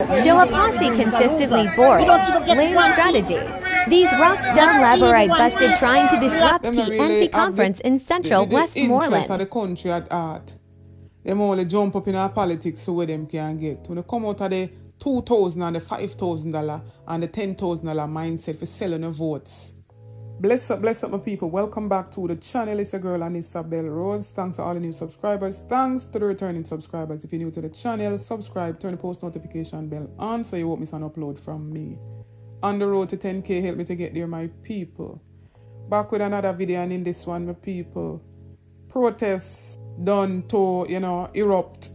Show a posse consistently bored. Lame strategy. These rocks down Laborite busted trying to disrupt PNP conference in central the, the, the Westmoreland. interest the country at heart. Them only jump up in our politics so where them can get. When they come out of the two thousand and the five thousand dollar and the ten thousand dollar mindset for selling the votes. Bless up, bless up my people. Welcome back to the channel. It's a girl Anissa Bell Rose. Thanks to all the new subscribers. Thanks to the returning subscribers. If you're new to the channel, subscribe, turn the post notification bell on so you won't miss an upload from me. On the road to 10k, help me to get there, my people. Back with another video and in this one, my people. Protests done to, you know, erupt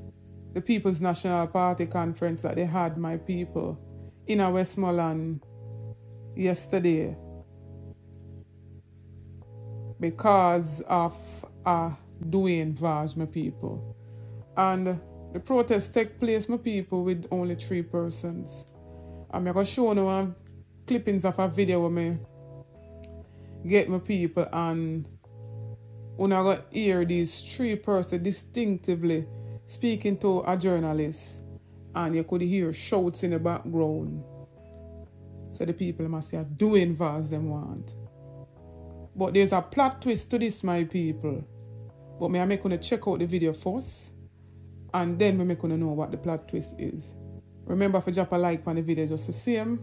the People's National Party conference that they had, my people, in a Westmoreland yesterday because of Dwayne Vaz, my people. And the protest take place, my people, with only three persons. I'm going to show you um, one clippings of a video where me get my people and when I got hear these three persons distinctively speaking to a journalist and you could hear shouts in the background. So the people must say Dwayne Vaz them want. But there's a plot twist to this, my people. But me I make gonna check out the video first. And then we make gonna know what the plot twist is. Remember to drop a like on the video just to him.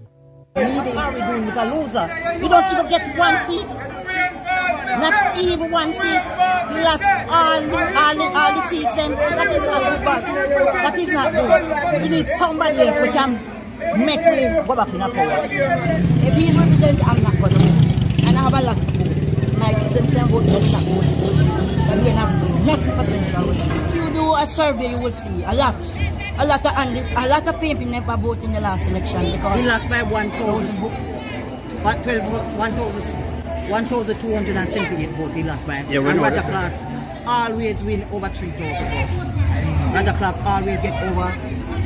What are we doing with a loser? You don't even get one seat. Not even one seat. You lost all the, all the, all the seats then. That is not good. That is not good. We need somebody else we can make me go back in a power. If he's representing, I'm not going to. And I have a lot to do. My kids and them vote, but not vote. And we have nothing for If you do a survey, you will see a lot. A lot of a lot of people never voted in the last election because He lost by 1,000 votes. 1,278 votes he lost by. Yeah, and Roger. Clarke always win over 3,000 votes. Roger Clarke always get over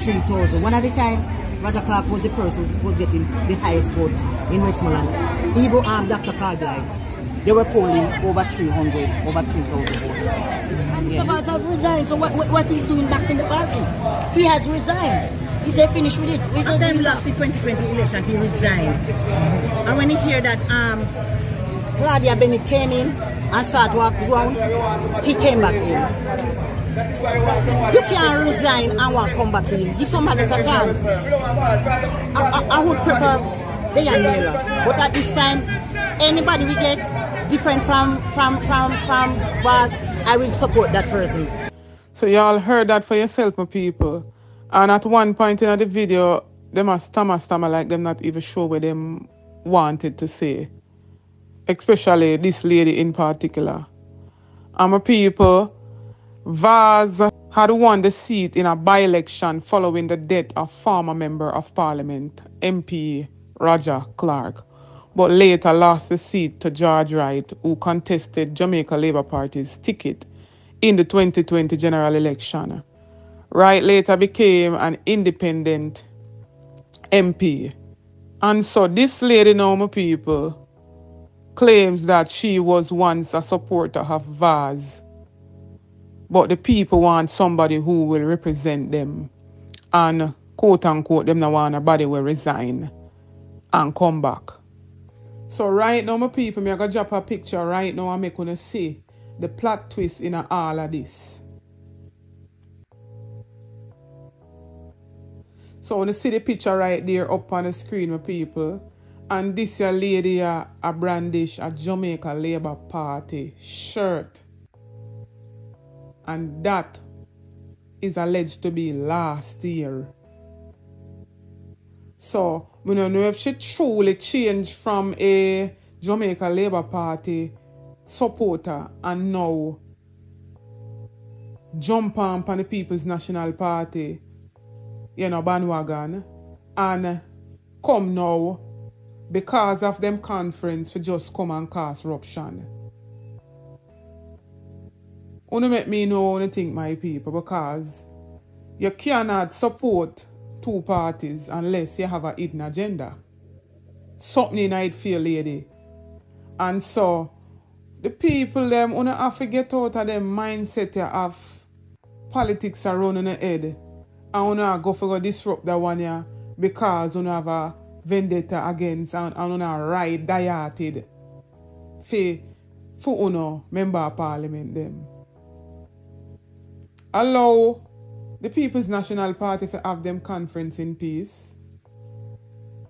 3,000. One at a time, Roger Clarke was the person who was getting the highest vote in Westmoreland. Even um, Dr. Cartwright, they were polling over 300, over 3,000 votes. Mr. Vaz has resigned. So what, what, what he's doing back in the party? He has resigned. He said finish with it. We After he lost the 2020 election, he resigned. And when he hear that um, Claudia Bennett came in and started walk around, he came back in. You can't resign and want to come back in. Give somebody else a chance. I, I, I would prefer the young Miller. But at this time, anybody we get different from from from from was I will support that person. So y'all heard that for yourself, my people. And at one point in the video, them a stammer stammer like them not even sure what them wanted to say. Especially this lady in particular. And my people, Vaz had won the seat in a by-election following the death of former member of parliament, MP Roger Clarke, but later lost the seat to George Wright, who contested Jamaica Labour Party's ticket in the 2020 general election. Wright later became an independent MP. And so this lady now, my people, claims that she was once a supporter of Vaz. But the people want somebody who will represent them. And quote unquote, them now want a body will resign and come back. So right now, my people, me I gonna drop a picture right now and make gonna see the plot twist in all of this. So when you see the picture right there up on the screen, my people, and this your lady a, a brandish a Jamaica Labour Party shirt. And that is alleged to be last year. So, we don't know if she truly changed from a Jamaica Labour Party supporter and now jump on the People's National Party, you know, bandwagon, and come now because of them conference for just come and cause eruption. Wanna make me know you think, my people, because you cannot support two parties unless you have a hidden agenda. Something in it feel lady. And so the people them wanna have to get out of them mindset you have politics are running the head and wanna go for go disrupt that one yeah because wanna have a vendetta against and, and wanna ride dieted for for uno member of parliament them. Allow the People's National Party to have them conference in peace.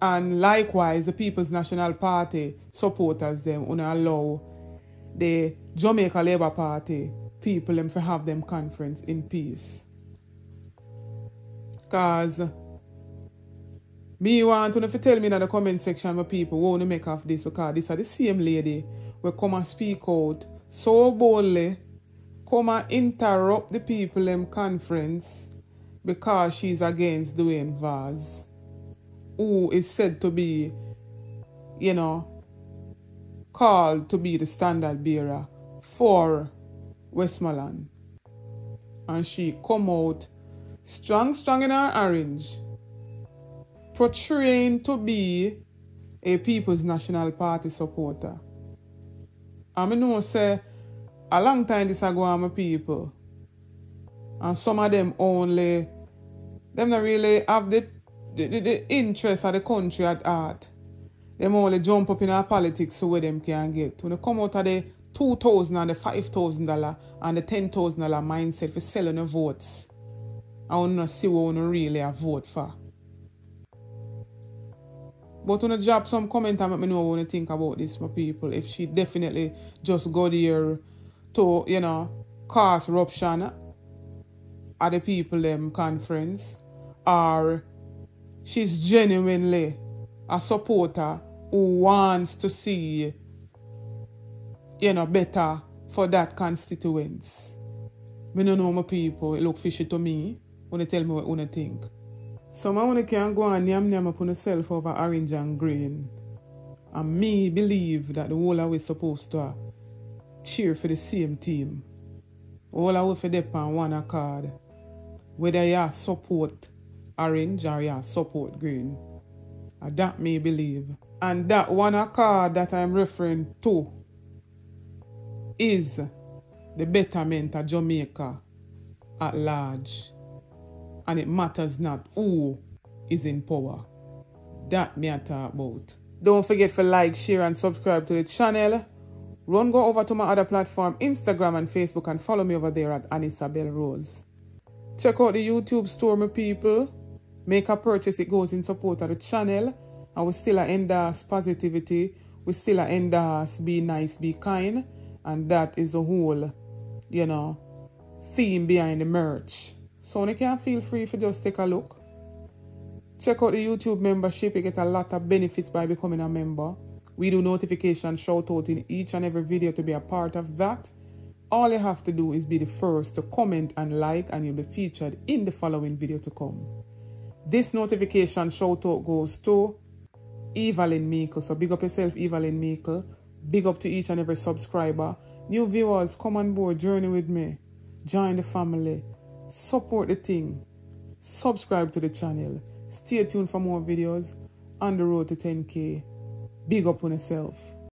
And likewise the People's National Party supporters them wanna allow the Jamaica Labour Party people them to have them conference in peace. Cause me want to tell me in the comment section my people want to make of this because this are the same lady will come and speak out so boldly, come and interrupt the people in conference because she's against Dwayne Vaz, who is said to be, you know, called to be the standard bearer for Westmoreland. And she come out strong, strong in her orange, portraying to be a People's National Party supporter. I mean, know say a long time this ago I'm people. And some of them only them not really have the the, the, the interest of the country at heart. Them only jump up in our politics so where them can get. When they come out of the two thousand and the five thousand dollar and the ten thousand dollar mindset for selling the votes. I want to see what you really vote for. But when I drop some comment and let me know what you think about this, my people. If she definitely just got there to, you know, cause eruption at the people them conference or she's genuinely a supporter who wants to see you know better for that constituents. Me no know my people, it look fishy to me when they tell me what you think. Some you can go and yam yam upon yourself over orange and green. And me believe that the whole of we supposed to cheer for the same team. All of we for dep on one accord. Whether you support orange or you support green. And that me believe. And that one accord that I'm referring to is the betterment of Jamaica at large and it matters not who is in power. That me I talk about. Don't forget to like, share and subscribe to the channel. Run go over to my other platform, Instagram and Facebook and follow me over there at Anisabel Rose. Check out the YouTube store, my people. Make a purchase, it goes in support of the channel. And we still endorse positivity. We still endorse be nice, be kind. And that is the whole, you know, theme behind the merch. So you can feel free to just take a look. Check out the YouTube membership. You get a lot of benefits by becoming a member. We do notification shout out in each and every video to be a part of that. All you have to do is be the first to comment and like and you'll be featured in the following video to come. This notification shout out goes to Evelyn Meikle. So big up yourself, Evelyn Meikle. Big up to each and every subscriber. New viewers, come on board, journey with me. Join the family support the thing, subscribe to the channel, stay tuned for more videos on the road to 10k. Big up on yourself.